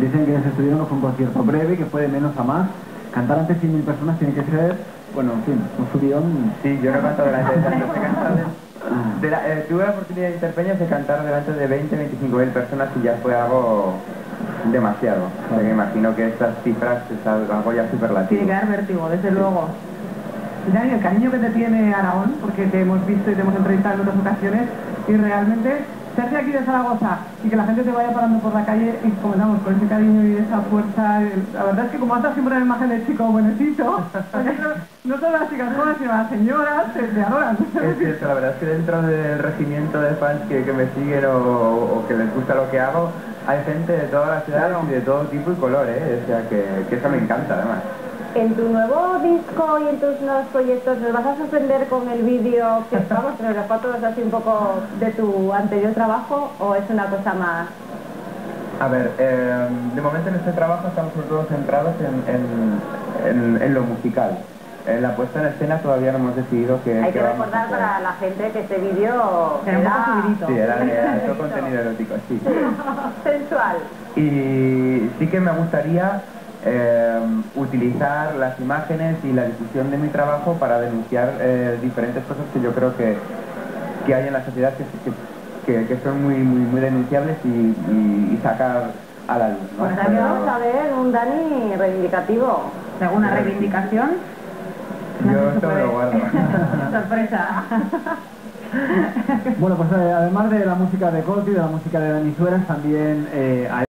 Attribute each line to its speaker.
Speaker 1: Dicen que en ese estudio no fue un concierto breve, que fue de menos a más. Cantar ante 100.000 personas tiene que ser, bueno, en fin, un subidón.
Speaker 2: Sí, yo no he cantado delante de tantos, cantado de- de la- eh, tuve la oportunidad de Interpeñas de cantar delante de 20, 25 mil personas y ya fue algo demasiado. O sea que imagino que estas cifras es algo ya
Speaker 3: Tiene
Speaker 2: superlativo.
Speaker 3: que dar vértigo, desde luego.
Speaker 4: Dani, el cariño que te tiene Aragón, porque te hemos visto y te hemos entrevistado en otras ocasiones, y realmente aquí de Zaragoza y que la gente te vaya parando por la calle y comentamos con ese cariño y esa fuerza, la verdad es que como andas siempre en la imagen del chico buenecito, pues no- no solo las chicas jóvenes, sino las señoras te, te adoran.
Speaker 2: Es cierto, la verdad es que dentro del regimiento de fans que, que me siguen o, o que les gusta lo que hago, hay gente de todas las edades y de todo tipo y color, ¿eh? O sea que, que eso me encanta además.
Speaker 5: En tu nuevo disco y en tus nuevos proyectos, ¿nos vas a sorprender con el vídeo que vamos, nos las fotos así un poco de tu anterior trabajo o es una cosa más?
Speaker 2: A ver, eh, de momento en este trabajo estamos sobre todo centrados en, en- en- en lo musical. En la puesta en escena todavía no hemos decidido que...
Speaker 5: Hay que
Speaker 2: vamos a
Speaker 5: recordar para la gente que este vídeo
Speaker 3: Era un poco.
Speaker 2: Sí, era, era todo contenido erótico, sí.
Speaker 5: sensual.
Speaker 2: Y sí que me gustaría eh, utilizar las imágenes y la difusión de mi trabajo para denunciar eh, diferentes cosas que yo creo que, que hay en la sociedad que, que- que- que son muy, muy, muy denunciables y, y- y sacar a la luz.
Speaker 5: sea que vamos a ver un Dani reivindicativo.
Speaker 3: ¿Alguna reivindicación?
Speaker 2: Yo esto me lo guardo.
Speaker 3: Sorpresa.
Speaker 1: Bueno, pues eh, además de la música de Coti, de la música de Dani Sueras, también eh, hay